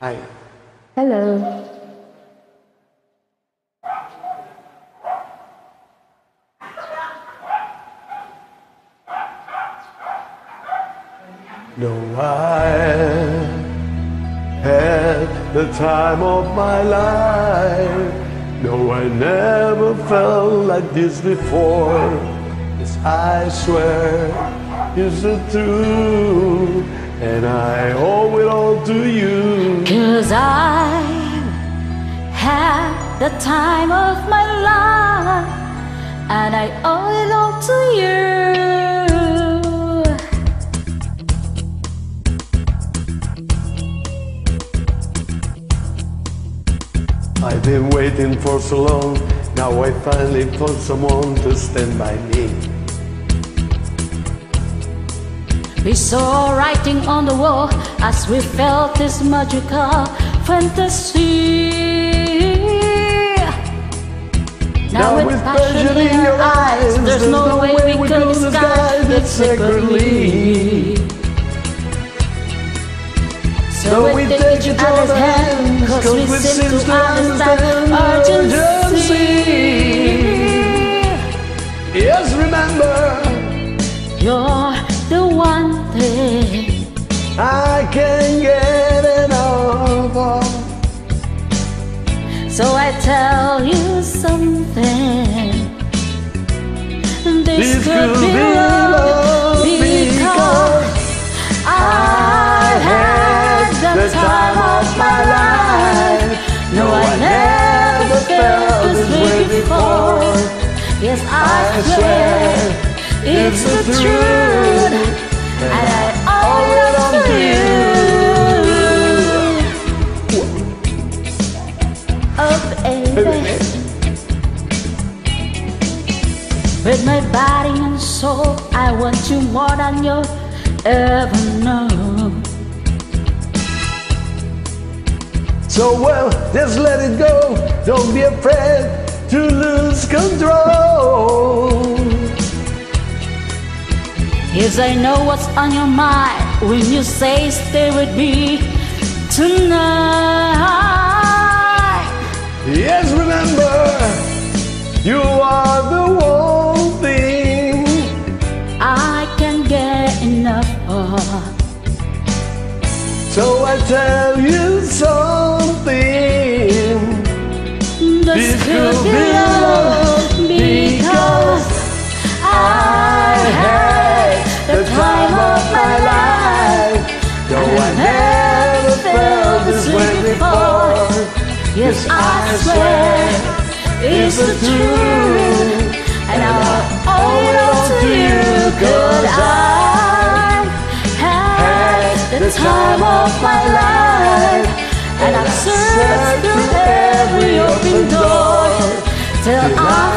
Hi. Hello. No, I had the time of my life. No, I never felt like this before. Yes, I swear it's the truth, and I owe it all to you. Cause I had the time of my life, and I owe it all to you. I've been waiting for so long. Now I finally found someone to stand by me. We saw writing on the wall as we felt this magical fantasy. Now with passion in your eyes, there's no way we can disguise it secretly. So we take each other's hand, cause we seem to understand urgency. Yes, remember, You're the one thing I can't get enough of. So I tell you something. This, This could, could be love because I had the time of my life. No, I never felt this way before. Yes, I swear it's the truth, I all you. Oh, baby. With my body and soul, I want you more than you ever know. So well, just let it go. Don't be afraid to lose control. Yes, I know what's on your mind when you say stay with me tonight. Yes, remember, you are the one thing I can get enough of. So I tell you something. Yes, I swear it's the truth, and I owe it all to you. Cause I had the time of my life, and I've searched through every open door till I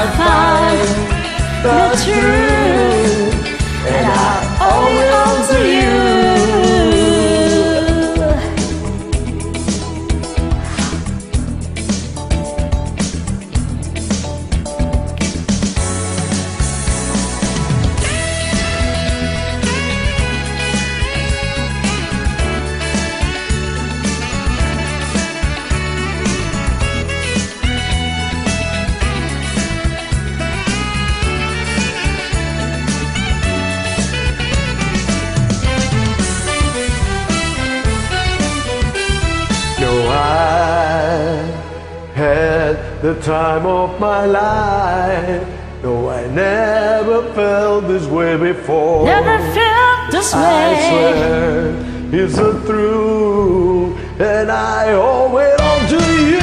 the time of my life. No, I never felt this way before. Never felt this I way. swear it's the truth, and I owe it all to you.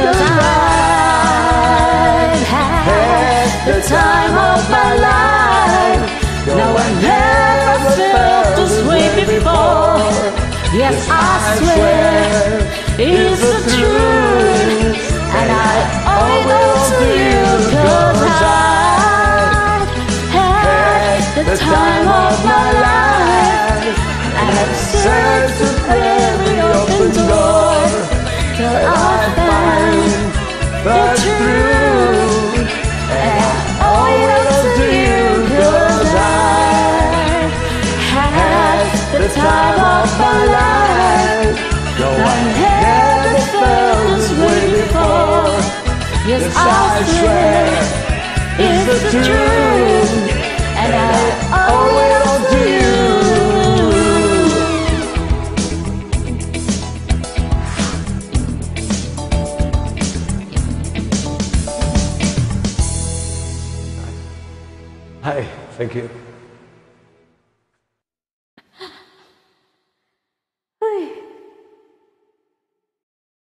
Cause I've had the time of my life. No, I never felt this way before. Yes, I swear it's the truth, of my life. I've searched with every open door till I find the truth. And I always do cause I had the time of my life. Though I ever felt this way before. Yes, I swear it's the truth, and I always. Hi, thank you.